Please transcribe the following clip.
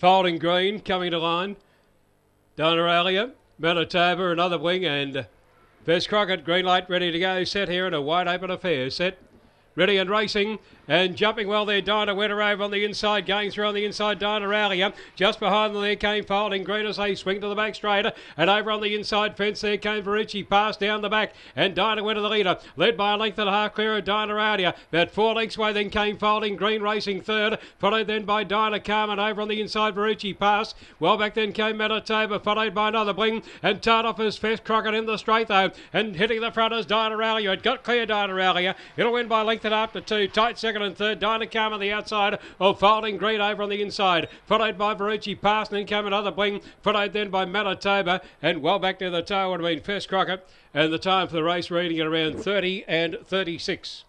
Folding Green coming to line. Doneralia, Manitoba, another wing, and Best Crockett, green light ready to go. Set here in a wide open affair. Set. Ready and racing and jumping well there. Dinah went over on the inside, going through on the inside. Dinah Rowley just behind them there came Folding Green as they swing to the back straighter And over on the inside fence there came Verucci, passed down the back. And Dinah went to the leader, led by a length and a half clear of Dinah Rowley. About four lengths away then came Folding Green racing third, followed then by Dinah Carmen over on the inside. Verucci passed. Well back then came Manitoba, followed by another bling. And Tardoff is Fest Crockett in the straight though. And hitting the front is Dinah Rowley. It got clear Dinah Rowley. It'll win by length and after two. Tight second and third. Dinah Carmen on the outside of Folding Green over on the inside. Followed by Verucci Pass and then came another bling. Followed then by Manitoba. And well back to the tail would have been Fest Crockett. And the time for the race reading at around 30 and 36.